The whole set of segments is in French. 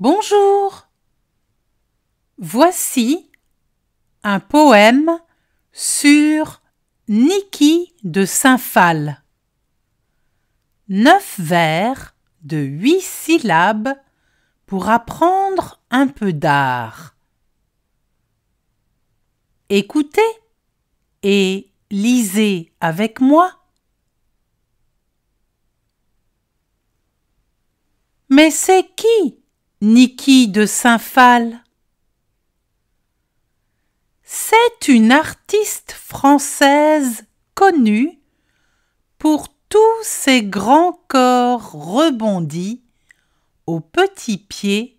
Bonjour. Voici un poème sur Niki de Saint-Phal. Neuf vers de huit syllabes pour apprendre un peu d'art. Écoutez et lisez avec moi. Mais c'est qui Niki de Saint-Phal C'est une artiste française connue pour tous ses grands corps rebondis aux petits pieds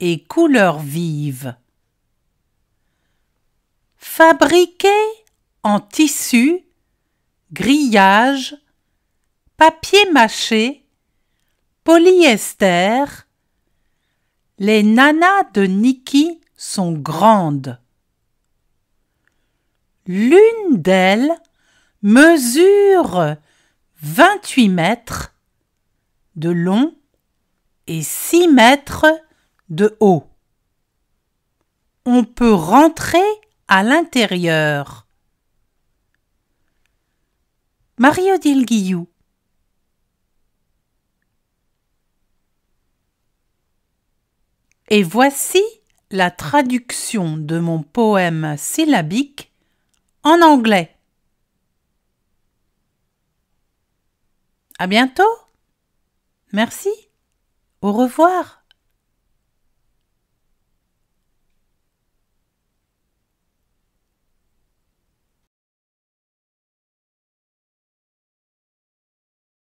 et couleurs vives. Fabriquée en tissu, grillage, papier mâché, polyester, les nanas de Niki sont grandes. L'une d'elles mesure 28 mètres de long et 6 mètres de haut. On peut rentrer à l'intérieur. Marie-Odile Guillou Et voici la traduction de mon poème syllabique en anglais. À bientôt. Merci. Au revoir.